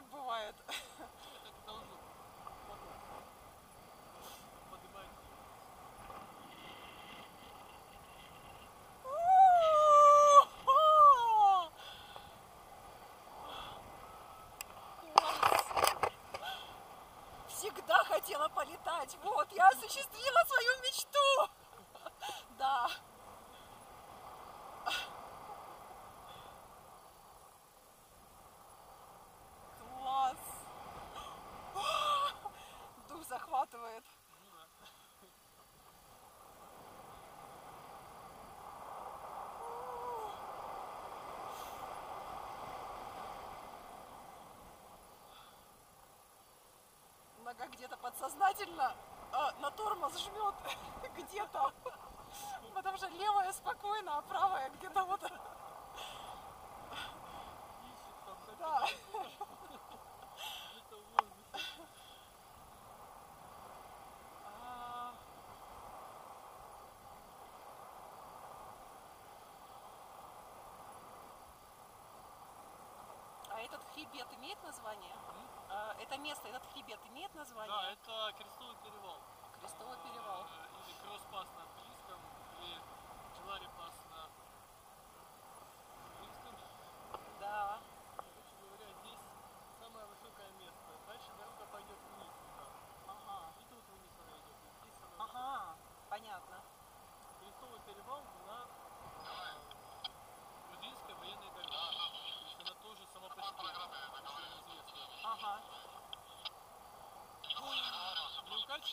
так бывает. Это должно поднимать. Всегда хотела полетать. Вот, я осуществила свою мечту. Да. Захватывает. Нога где-то подсознательно а, на тормоз жмет где-то. Потому что левая спокойно, а правая где-то вот. Да. Где-то в воздухе. А, А этот хребет имеет название? А, Это место, этот хребет имеет название? Да, это Крестовый перевал. Крестовый перевал. Э, Или Кросс-пас на английском,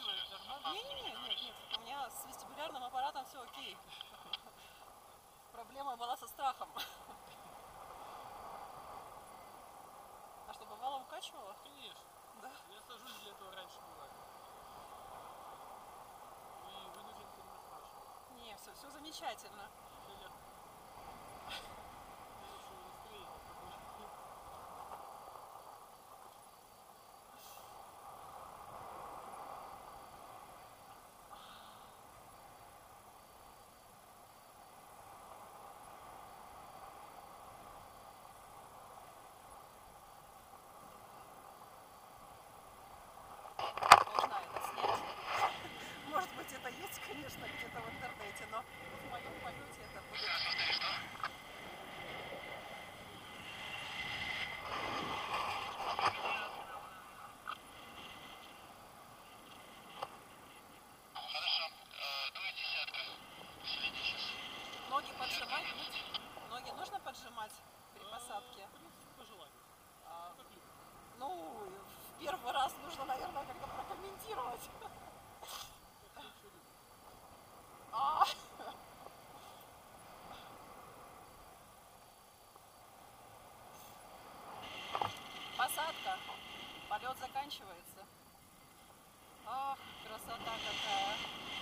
Нормально? Не, не, не, нет, нет. У меня с вестибулярным аппаратом все окей. Проблема была со страхом. А что, бывало укачивало? Конечно. Да. Я сажусь для этого раньше бывает. И вынужден перенапрашивать. Не, все, все замечательно. Целях Полет заканчивается. Ах, красота какая.